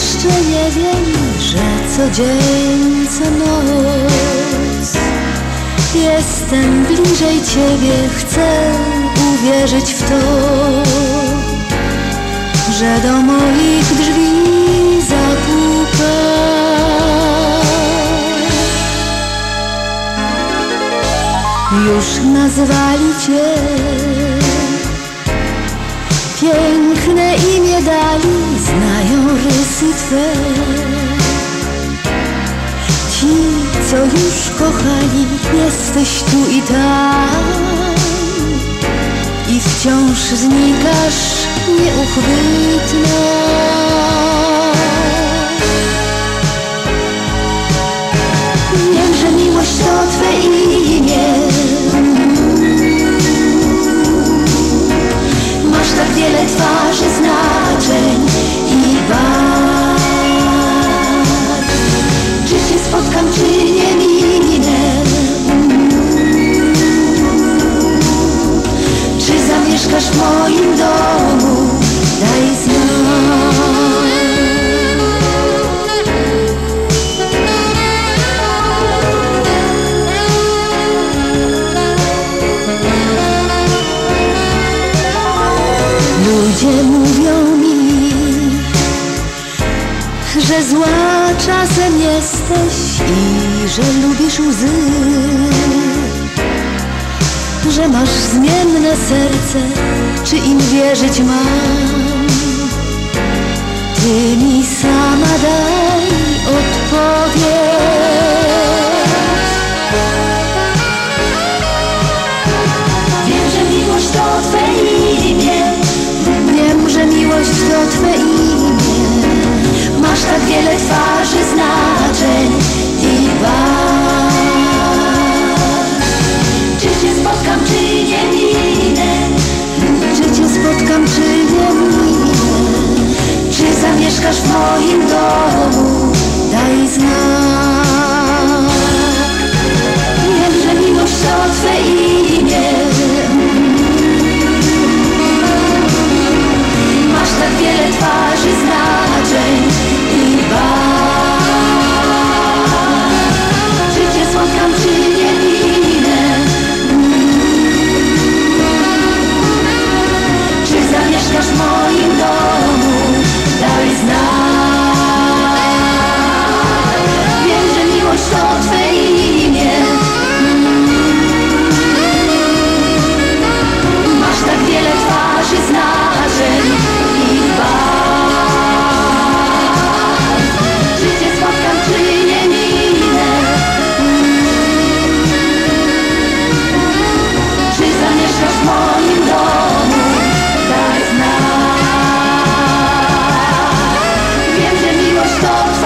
jeszcze nie wiem, że co dzień, co noc. Jestem bliżej Ciebie, chcę uwierzyć w to Że do moich drzwi zapuka Już nazwali Cię Piękne imię dali, znają rysy Twe. Ci, co już kochali, jesteś tu i tam. I wciąż znikasz nieuchwytna. Wiem, że miłość to Twe imię tak wiele twarzy, znaczeń i barw Czy Cię spotkam, czy nie minę? Czy zamieszkasz w moim domu, zła czasem jesteś i że lubisz łzy, że masz zmienne serce, czy im wierzyć mam? Ty mi sama daj odpowiedź. mieszkasz w moim domu. Daj znać. Кто-то